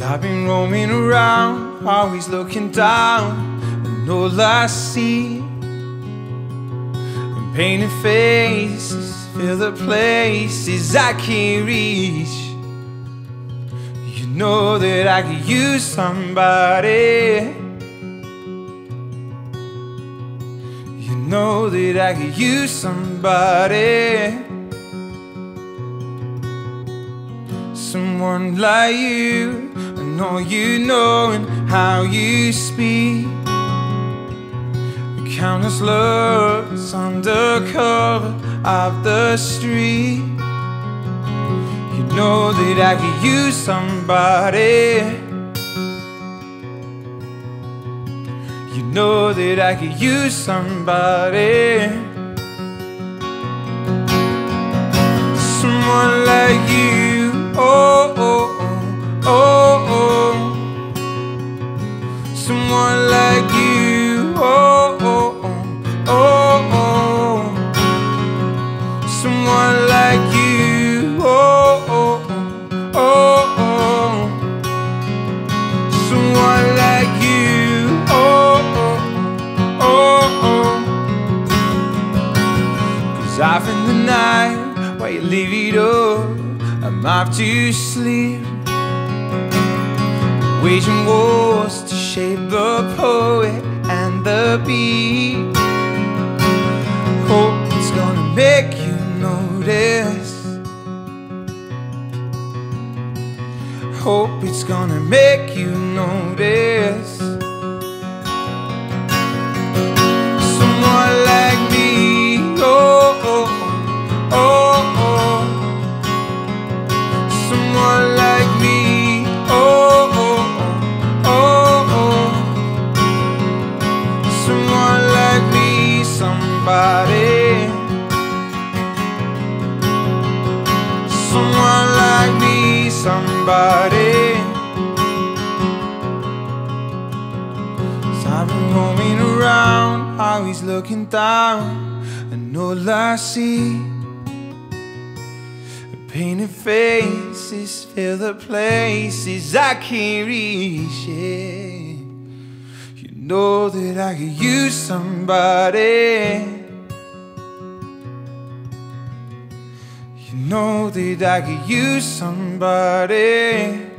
I've been roaming around, always looking down, and all I see and painted faces fill the places I can't reach. You know that I could use somebody. You know that I could use somebody. Someone like you, I know you know and how you speak. Countless loves under cover of the street. You know that I could use somebody. You know that I could use somebody. Like you. Oh, oh, oh, oh. Someone like you. Oh, oh, oh, oh. Cause off in the night, while you leave it all, I'm off to sleep. Waging wars to shape the poet and the beat. Notice. Hope it's gonna make you notice. Someone like me, oh, oh, oh. Someone like me, oh, oh, oh. Someone like me, somebody. Somebody. So I've been roaming around, always looking down, and all I see painted faces fill the places I can't reach. Yeah. You know that I could use somebody. Know that I could use somebody.